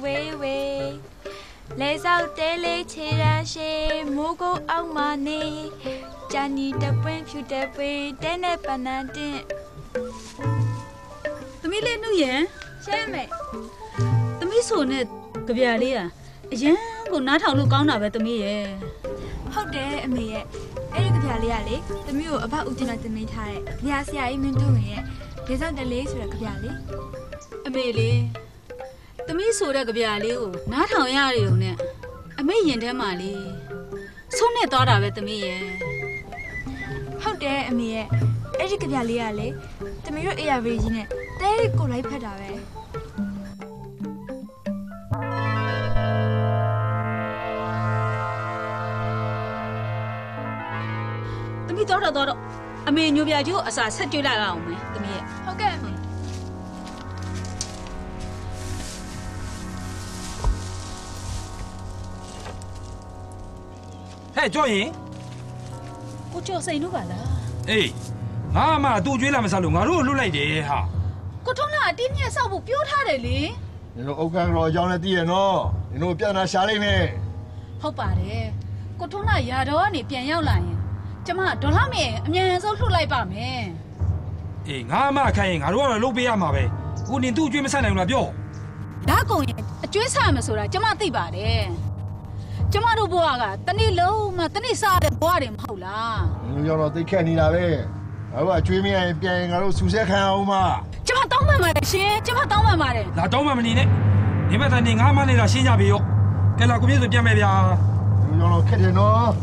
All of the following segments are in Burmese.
ဖွေးဖွေးကွင်းကျဲတဝေးဝေးလေဆောက်တဲလေးခြေရန်ရှိမိုးကုတ်အောက်မှာနေဂျာနီတပွင့်ဖြူတပွေးတဲနဲ့ပနန်တင်သမီးလေးနှုတ်ရန်ရှဲမေသမီးဆိုနဲ့ကြပြလေးอ่ะအရန်ကိုနားထောင်လို့ကောင်းတာပဲသမီးရဲ့ဟုတ်တယ်အမေရဲ့အဲ့ဒီကြပြလေးကလေသမီးကိုအဘဦးတင်တော်တင်မိထားတဲ့ကြပြဆရာကြီးမင်းတို့ရဲ့လေဆောက်တဲလေးဆိုတဲ့ကြပြလေးအမေလေး သမီးဆိုတဲ့ကြပြလေးကိုနားထောင်ရရုံနဲ့အမေရင်ထဲမှာလေဆုံးနဲ့သွားတာပဲသမီးရဲ့ဟုတ်တယ်အမေရဲ့အဲ့ဒီကြပြလေးကလေသမီးတို့ ARV ကြီးနဲ့တဲရီကိုလိုက်ဖက်တာပဲသမီးသွားတော့သွားတော့အမေညိုပြကျိုးအစာဆက်ကျွေးလိုက်အောင်မယ် ဟဲ့ကြောက်ရင်ကိုကျော်စိန်တို့ပါလားအေးငါမှသူ့ကျွေးလာမစားလို့ငါတို့ကိုလွတ်လိုက်တယ်ဟာကိုထုံးလာအတင်းမြတ်ဆောက်ဖို့ပြောထားတယ်လေနင်တို့အုတ်ကန်တော်အကြောင်းလည်းသိရနော်နင်တို့ပြန်လာရှာလိုက်မယ်ဟုတ်ပါတယ်ကိုထုံးလာရာတော်ကနေပြန်ရောက်လာရင်ကျမဒေါ်လာမေအမြန်ဆုံးလှုပ်လိုက်ပါမယ်အေးငါမှခိုင်းရင်ငါတို့ကတော့လုပ်ပေးရမှာပဲကိုနင်သူ့ကျွေးမဆက်နိုင်ဘူးလားပြောဒါကုံရင်အကျွေးဆရမယ်ဆိုတာကျမသိပါတယ်ကျမတို့ဘဝကတနေ့လုံး မှတနေ့စားတဲ့ဘဝတွေမဟုတ်လားနင်တို့ကြောင့်တော့သိခက်နေတာပဲငါတို့အကျွေးမရရင်ပြန်ရင်ငါတို့စူဆက်ခံအောင်မကျမတောင်းပန်ပါတယ်ရှင်ကျမတောင်းပန်ပါတယ်လာတော့မှမနေနဲ့နေမတန်နေငါမှနေတာရှင်းကြပြီရောကဲလာကိုပြည့်စုံပြန်မယ်ဗျာနင်တို့ကြောင့်တော့ခက်တယ်နော်။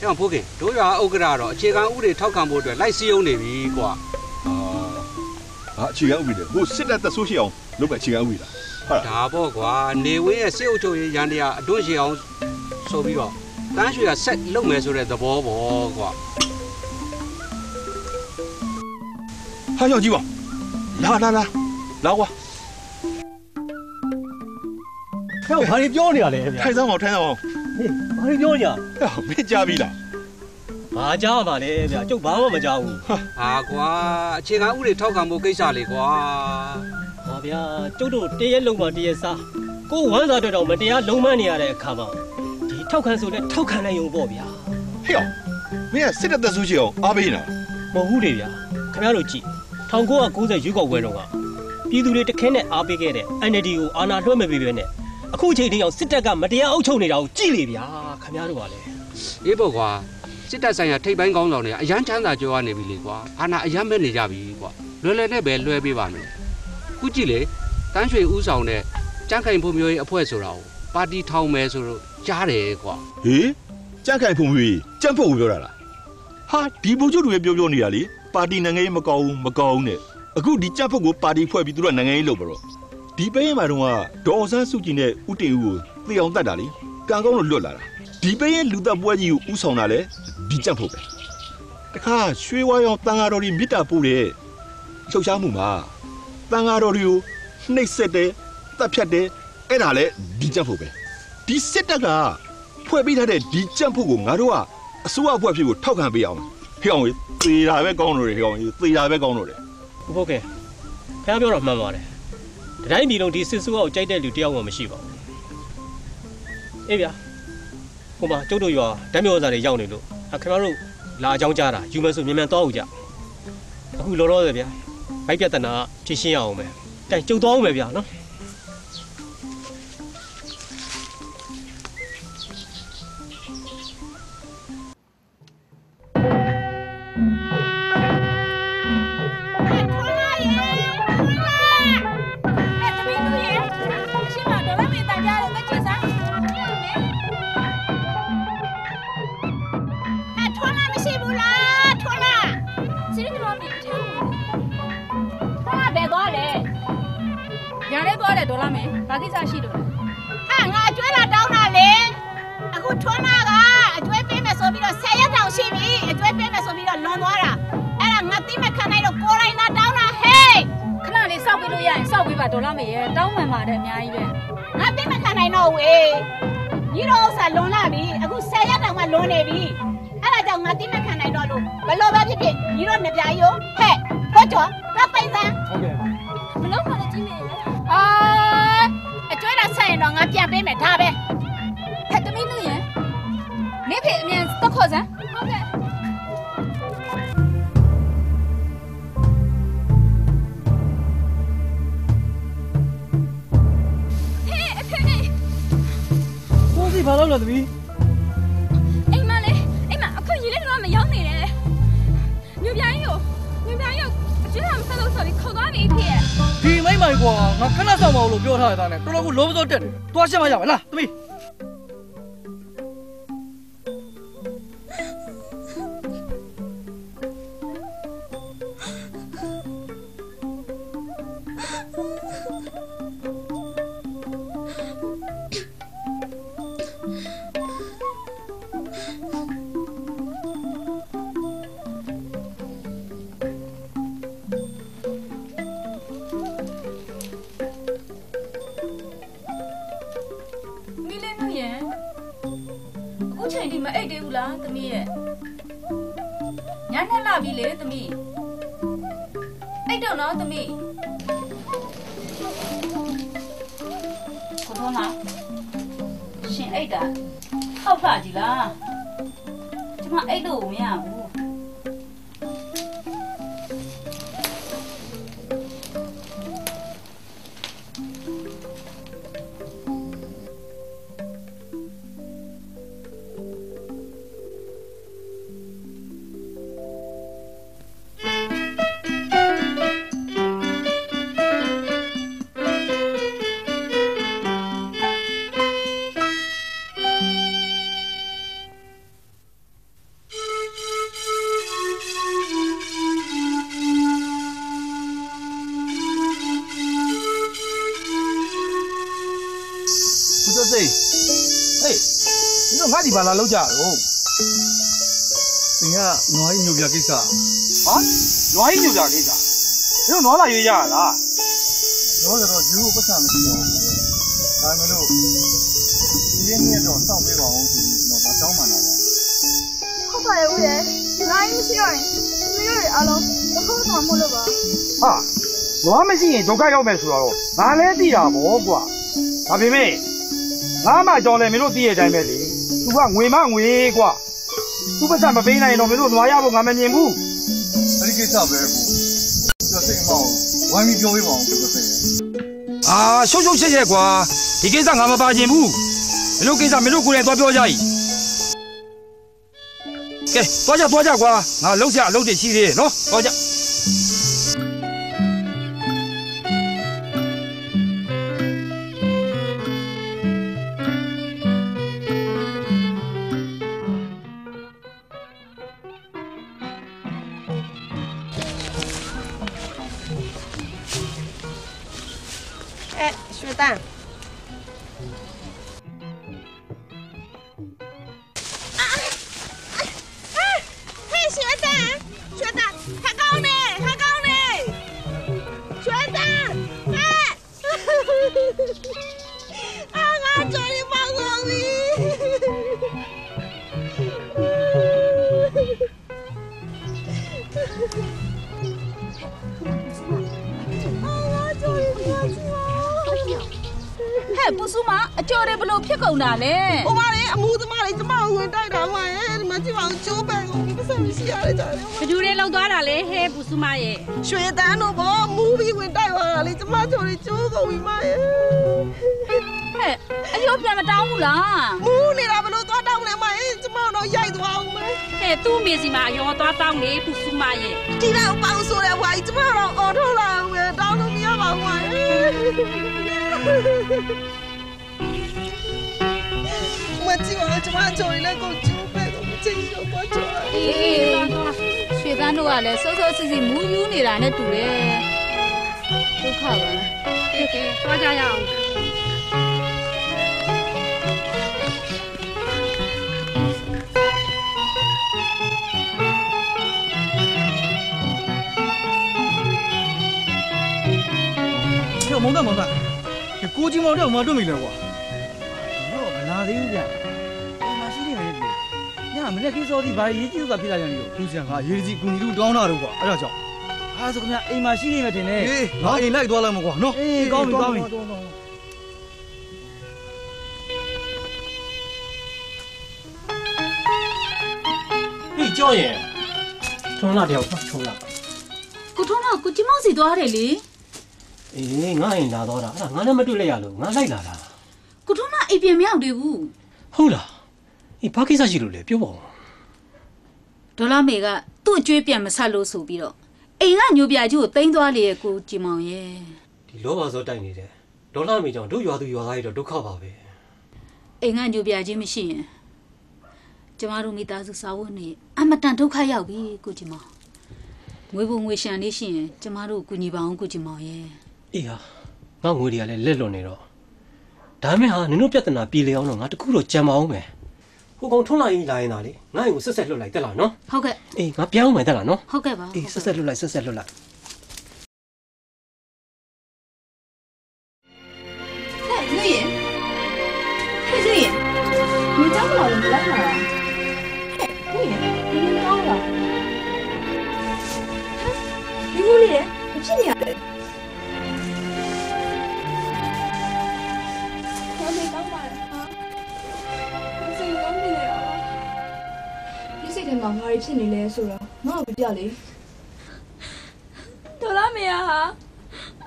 ကြောင်ဖိုးခင်တို့ရွာဥက္ကရာတော့အခြေခံဥပဒေထောက်ခံဖို့အတွက်လိုက်စည်းရုံးနေပြီကွာအာအခြေခံဥပဒေဟိုစစ်တပ်သက်ဆိုးရှိအောင်လုပ်ပဲအခြေခံဥပဒေလား ဟုတ်။ဒါပေါ့ကွာနေဝင်းရဲ့စစ်အုပ်ချုပ်ရေးရန်တရားအတွန်းရှည်အောင်ဆိုပြီးတော့တန်းရွှေကဆက်လုပ်မယ်ဆိုတဲ့သဘောပေါ့ကွာဟာရောက်ကြည့်ပါလာလာလာလာကွာဟဲ့ဘာတွေပြောနေရလဲဗျာထိုင်ဆောင်အောင်ထိုင်ဆောင်အောင်ဟေးဘာတွေပြောနေရဟဲ့မင်းကြားပြီလားဘာကြားရမှာလဲဗျာကျုပ်ဘာမှမကြားဘူး။ဟာကွာအခြေခံဥပဒေထောက်ခံဖို့ကိစ္စလေကွာ ဟာဗျာကျုပ်တို့တရက်လုံးမှတရက်စားကိုယ်ဝမ်းစာအတွက်တော့မတရားလုံးမနေရတဲ့အခါမှာဒီထောက်ခံဆိုလဲထောက်ခံနိုင်ရုံပေါ့ဗျာဟဲ့အောင်မင်းကစစ်တပ်သက်ဆိုးရှိအောင်အားပေးနေတာမဟုတ်ဘူးလေဗျာခင်ဗျားတို့ကြည့်1990ရွေးကောက်ပွဲတုန်းကပြည်သူတွေတခဲနဲ့အားပေးခဲ့တဲ့ NLD ကိုအာဏာလွှဲမပေးဘဲနဲ့အခုချိန်ထိအောင်စစ်တပ်ကမတရားအုပ်ချုပ်နေတာကိုကြည့်လေဗျာခင်ဗျားတို့ကလည်း။အေးပေါ့ကွာစစ်တပ်ဆိုင်ရာထိပ်ပိုင်းကောင်းဆောင်တွေကအရန်ချမ်းသာကြွားနေပြီလေကွာ။အာနာအရန်မဲ့နေကြပြီကွာ။လွယ်လွယ်နဲ့ပဲလွှဲပေးပါမယ်။ ခုကြည့်လေတန်းရွှေဥဆောင်တဲ့ကြန့်ခိုင်ဖို့မျိုးရေးအဖွဲ့ဆိုတာကိုပါတီထောင်မယ်ဆိုတော့ကြားတယ်ကွာ။ဟေးကြန့်ခိုင်ဖုံရွေကြန့်ဖို့ပြောတာလားဟာဒီဘုံချုပ်တွေပြောပြောနေတာလေပါတီနိုင်ငံရေးမကောင်းဘူးမကောင်းနဲ့အခုဒီကြန့်ဖို့ကိုပါတီဖွဲ့ပြီးသူတို့ကနိုင်ငံရေးလုပ်ပါတော့ဒီပေးရင်မှာတော့ဒေါ်အောင်ဆန်းစုကြည်နဲ့ဦးတင်ဦးကိုသိအောင်တတ်တာလေကံကောင်းလို့လွတ်လာတာဒီပေးရင်လူသက်ပွဲကြီးကိုဥဆောင်တာလေဒီကြန့်ဖို့ပဲတခါရွှေဝါရောင်တန်ဃာတော်တွေမြစ်တာပို့တယ်လှုပ်ရှားမှုမှာ တန်ဃာတော်တွေကိုနှိပ်စက်တယ်တပ်ဖြတ်တယ်အဲ့ဒါလေဒီကြန့်ဖို့ပဲဒီစစ်တပ်ကဖွဲ့ပေးထားတဲ့ဒီကြက်ဖို့ကိုငါတို့ကအစိုးရအဖွဲ့ဖြစ်ကိုထောက်ခံပေးအောင်ဟေ့အောင်ကြီးသေတာပဲကောင်းလို့တယ်ဟေ့အောင်ကြီးသေတာပဲကောင်းလို့တယ်ဟုတ်ကဲ့ခင်ဗျားပြောတော့မှန်ပါတယ်တတိုင်းပြည်လုံးဒီစစ်စိုးကိုကြိုက်တဲ့လူတယောက်မှမရှိပါဘူးအေးဗျာဟိုမှာကျုပ်တို့ရွာဓာတ်မြောစာတွေရောက်နေလို့အခင်ဗျားတို့လာအကြောင်းကြားတာယူမယ်ဆိုမြန်မြန်သွားဦးကြအခုလောလောဆယ်ဗျာ ဘိုက်ပြဿနာဖြေရှင်းရအောင်မယ်တိုင်ကျုပ်သွားအောင်မယ်ဗျာနော် လဲဒေါ်လာမေဘာကိစ္စရှိလို့လဲအဲငါအကျွဲလာတောင်းတာလေအခုထွန်းလာကအကျွဲပေးမယ်ဆိုပြီးတော့10ရက်တောင်ရှိပြီအကျွဲပေးမယ်ဆိုပြီးတော့လွန်သွားတာအဲ့ဒါငါသိမဲ့ခံနိုင်တော့ကိုယ်တိုင်သာတောင်းတာဟေးခဏလေးစောက်ပေးလို့ရရင်စောက်ပေးပါဒေါ်လာမေရဲ့တောင်းမှန်ပါတယ်အများကြီးပဲငါသိမဲ့ခံနိုင်တော့ဝေးညီတော်ဥစ္စာလွန်လာပြီအခု10ရက်တောင်မှလွန်နေပြီအဲ့ဒါကြောင့်ငါသိမဲ့ခံနိုင်တော့လို့ဘလို့ပဲဖြစ်ဖြစ်ညီတော်နှစ်ပြားရုံဟဲ့ဟောကျော်ငါပိုင်စမ်း ပြန်ပေးမယ်ဒါပဲဟဲ့တမီးလို့ရင်နေဖေအမြန်တော့ခေါ်စမ်းဟုတ်ကဲ့ဟဲ့အဖေကိုစီဘာလို့လဲသမီးအိမ်မလေးအိမ်မအခုရေလေးတော့မရောက်နေတယ်မြို့ပြိုင်းကိုမြို့ပြိုင်းကိုအ ကျွေးတာမဆက်လို့ဆိုပြီးခေါ်သွားပြီဖေဒီမိမ့်မိုင်ကွာငါခဏဆောင်မအောင်လို့ပြောထားရတာနဲ့တော်တော်ကိုလောဘစောတက်တယ်တွားရှင်းမရပါလားသမီးမီး အိတ်တော့နော်သမီးကိုတော့လားရှင်အိတ်တာထောက်ဖကြည်လားကျမအိတ်တော့မရဘူး ဘာလာလောက်ကြတော့သင်ကနွားကြီးညိုပြကိစ္စဟာနွားကြီးညိုကြလေးစားဒီတော့နွားလာရွေးကြရလားတော့တော့ယူကိုပတ်စံမရှိတော့ဘူးဒါမှမဟုတ်ဒီရင်းမြတ်တော့စောင့်ပေးပါအောင်ဆိုပြီးတော့ဒါတောင်းမှန်တာပါဟုတ်ပါရဲ့ဦးရဲ့ငါမရှိရရင်သူတို့တွေအားလုံးသဘောတော်မလို့ပါဟာနွားမရှိရင်ဒုက္ခရောက်မယ်ဆိုတော့ငါလည်းသိတာဗောကွာဒါပေမဲ့ငါမှကြော်လဲမင်းတို့သိရတဲ့အတိုင်းပဲလေ तू ကငွေမငွေကွာ तू ပတ်စံမပေးနိုင်ရင်တော့မင်းတို့နွားရဖို့ငါမမြင်ဘူး အဲ့ဒီကိစ္စပဲကိုကျွန်တော်စိတ်မအောင်ဝိုင်းပြီးပြောပေးပါအောင်ဆိုတော့ပဲ အာရှုပ်ရှုပ်ရှက်ရှက်ကွာဒီကိစ္စငါမပါချင်ဘူးမင်းတို့ကိစ္စမင်းတို့ကိုယ်တိုင်သွားပြောကြ ਈ ကဲသွားကြသွားကြကွာငါလှုပ်ရှားအလုပ်တွေရှိသေးတယ်နော်သွားကြ 哎，雪蛋。 တွေဘလို့ဖြစ်ကုန်တာလဲ။ဟိုမလေးအမှုသမားလေးကျမကိုဝင်တိုက်တာမှရဲ့ဒီမှာကြည့်ပါဦးချိုးပန်ကိုပတ်စံမရှိရတဲ့ကြားတယ်။ဘသူတွေလောက်သွားတာလဲဟဲပူစုမရဲ့။ရွှေတန်းတို့ဘောမူးပြီးဝင်တိုက်သွားတာလေကျမချိုးလေးချိုးကုန်ပြီမရဲ့။ဟဲ့အယိုးပြန်မတောင်းဘူးလား။မူးနေတာဘလို့သွားတောင်းလဲမရဲ့ကျမတော့ရိုက်သွားအောင်မယ်။ဟဲ့သူ့မိစီမှာအယောသွားတောင်းလေပူစုမရဲ့။ဒီလောက်ပေါင်းဆိုတဲ့ဟွာကြီးကျမတော့အော်ထုတ်လာအောင်ပဲတောင်းလို့မရပါဘူးမရဲ့။ ကြည့်ပါကျွန်မကြော်ရည်လည်းကိုကျိုးပဲကိုကျိန်ရောပေါ်ကြော်အေးအေးရွှေသန်းတို့ကလည်းစောစောစီစီမူးယူးနေတာနဲ့တူတယ်ဒုက္ခပါလားကဲကဲသွားကြရအောင်မောင်ကမောင်ကကိုကြီးမောင်တို့မောင်တို့မိလဲကွာတော့မလာသေးဘူးဗျ မနေ့ကိစောဒီဘာရေးကြည့်ဥစ္စာဖြစ်လာကြတယ်လို့လူစံကအရေးကြီးကူညီလူတောင်းတာတော့ကွာအဲ့ဒါကြောင့်။အားဆိုခင်ဗျအိမ်မှာရှိနေမှတင်နေအေးငါအိမ်လိုက်သွားလိုက်မကွာနော်အေးကောင်းပြီကောင်းပြီဟေးကြောရင်ထုံးလာတယောက်ထုံးလာကိုထုံးတော့ကိုကျမောင်စီသွားတယ်လေအေးငါအိမ်လာတော့တာအဲ့ဒါငါနဲ့မတွေ့လိုက်ရလို့ငါလိုက်လာတာကိုထုံးတော့အိမ်ပြန်မရောက်သေးဘူးဟုတ်လား အေးဘာကိစ္စရှိလို့လဲပြောပါဦးဒေါ်လာမေကသူ့အကျွေးပြန်မဆက်လို့ဆိုပြီးတော့အိမ်ကညိုပြကြီးကိုတိန်းသွားလေရဲ့ကိုကျမောင်ရဲ့ဒီလောဘစောတိုက်နေတဲ့ဒေါ်လာမေကြောင့်တို့ရွာသူရွာသားတွေတော့ဒုက္ခပါပဲအိမ်ကညိုပြကြီးမရှိရင်ကျမတို့မိသားစုစာဝတ်နေအမတန်ဒုက္ခရောက်ပြီကိုကျမောင်ငွေပုံငွေရှံလေးရှိရင်ကျမတို့ကူညီပါအောင်ကိုကျမောင်ရဲ့အေးဟာငါငွေတွေကလည်းလက်လွန်နေတော့ဒါမဲ့ဟာနင်တို့ပြဿနာပြေလည်အောင်တော့ငါတခုတော့ကြံမအောင်မယ် ဟိုကောင်ထွန်းလိုက်လာရင်ဒါလေငါ့ကိုဆက်ဆက်လွတ်လိုက်တက်လာနော်ဟုတ်ကဲ့အေးငါပြောင်းမယ်တက်လာနော်ဟုတ်ကဲ့ပါအေးဆက်ဆက်လွတ်လိုက်ဆက်ဆက်လွတ်လိုက်လူရင်ဟဲ့လူရင်မကြောက်တော့ဘူးလားဟဲ့လူရင်ဒီလိုမကောင်းလားဟမ်ဒီလိုလေဖြစ်နေရတယ် မှာဘာတွေဖြစ်နေလဲဆိုတော့ငါ့ကိုပြလေဒေါ်လာမေဟာ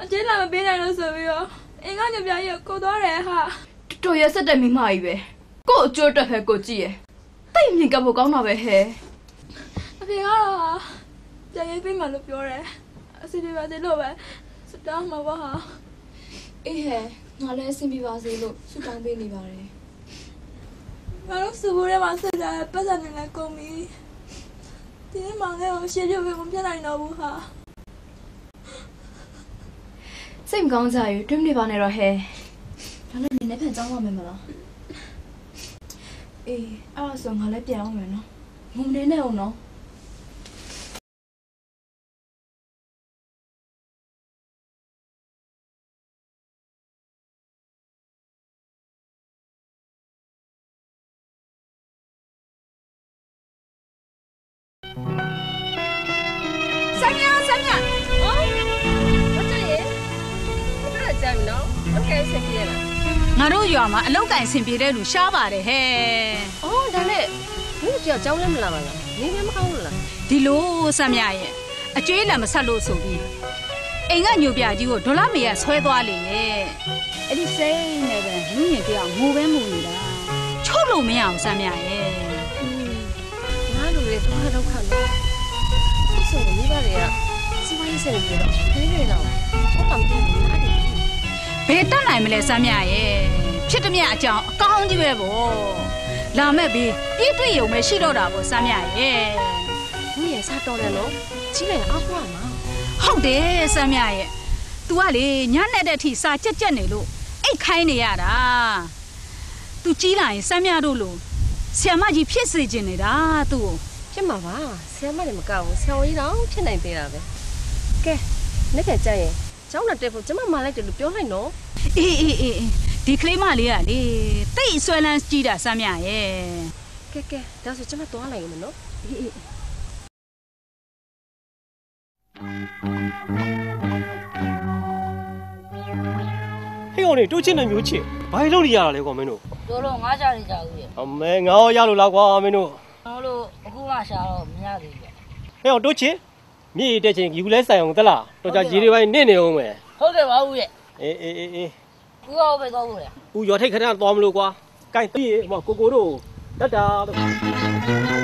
အကျဉ်းလာမပေးနိုင်လို့ဆိုပြီးတော့အင်္ဂါညပြကြီးကိုကိုသွားတယ်ဟာတော်ရဆက်တဲ့မိမကြီးပဲကို့အကျိုးတက်ဖဲကိုကြည့်ရဲ့တိတ်မြင်ကပ်ဖို့ကောင်းတာပဲဟဲ့အဖေကတော့ဟာကြံရေးပေးမှလို့ပြောတယ်အစီအပါသေးလို့ပဲစတောင်းမှာပါဟာအေးဟဲ့ငါလည်းအဆင်ပြေပါစေလို့ဆုတောင်းပေးနေပါတယ်ငါတို့စဘူးထဲမှာဆက်ကြတဲ့ပတ်စံနေလဲကုန်ပြီ ဒီနေ့မှလည်းရှေ့ရွေးမပြတ်နိုင်တော့ဘူးဟာစိတ်မကောင်းကြရတွင်းနေပါနဲ့တော့ဟဲ့ဒါနဲ့နည်းနည်းဖန်ကြောင်းပါမယ်မလားအေးအဲ့ဒါဆိုငါလည်းပြန်အောင်မယ်နော်ငုံနေနဲ့အောင်နော် Sanya, Sanya. Oh, what's it? What's it, Sam? No. Okay, Sanya. ငါတို့ရွာမှာအလောက်ကင်ဆင်ပြေတဲ့လူရှားပါတယ်ဟဲ့။အော်ဒါနဲ့မင်းတို့ကြောက်ကြောင်းလည်းမလာပါလား။နေလည်းမကောင်းဘူးလား။ဒီလိုဆမ်မြရဲ့အကျွေးလည်းမဆက်လို့ဆိုပြီးအိမ်ကညိုပြကြီးကိုဒေါ်လာမေရဆွဲသွားလေရဲ့။အဲ့ဒီစိမ့်နဲ့ပဲလူညင်ပြောင်းငိုပဲငိုနေတာ။ချုပ်လို့မရအောင်ဆမ်မြရဲ့ တွေဒုက္ခဒုက္ခလို့ဆိုမိဘတွေကစီးပွားရေးစင်ပြီးတော့ခင်းနေတော့ဘောကောင်ပြန်လာတယ်ဘေးတက်နိုင်မလဲစမ်းမြရဲ့ဖြစ်သည်မြအကြောင်းအကောင်းကြီးပဲဗောလာမဲ့ဘေးပြည့်တွေ့ရုံပဲရှိတော့တာဗောစမ်းမြရဲ့ဘူးရဲ့စားတော်တယ်လို့ကြီးလိုက်အောင်ကွာမှာဟုတ်တယ်စမ်းမြရဲ့ तू ကလေညနဲ့တဲ့အထိစာကြက်ကြက်နေလို့အိတ်ခိုင်းနေရတာ तू ကြီးလာရင်စမ်းမြတို့လို့ဆ iam မကြီးဖြစ်စေချင်နေတာသူ့ကို ဖြစ်မှာပါဆရာမလည်းမကောက်ဘူးဆရာဝန်ကြီးတော့ဖြစ်နိုင်သေးတာပဲကဲနေ့ကကြရင်ကျောင်းနဲ့တက်ဖို့ကျမမလိုက်တယ်လို့ပြောလိုက်နော်အေးအေးအေးအေးဒီကလေးမလေးကလေတိတ်ဆွဲလန်းကြီးတာစမ်းမြရဲ့ကဲကဲဒါဆိုကျမသွားလိုက်ရမယ်နော်အေးအေးဟေးကောင်တွေတိုးချင်တဲ့မျိုးချစ်ဘာလို့နေရတာလဲကွာမင်းတို့တို့တော့ငါးကြနေကြဘူးရဲ့အမဲငါရောရလို့လားကွာမင်းတို့ကျွန်တော်တို့အခုမှ ရှာတော့မရသေးဘူးရဲ့ဟေးကောင်တိုးချစ်မြေရတဲ့ချင်းယူလဲဆိုင်အောင်သလားတော်ကြရေတွေပိုင်းနင့်နေအောင်မယ်ဟုတ်ကဲ့ပါဦးရဲ့အေးအေးအေးအေးဦးအောင်ပဲတော့ဘူးလေဦးရော်ထိတ်ခဏသွားမလို့ကွာကိုင်တီးဟိုကိုကိုတို့တတ်တာတို့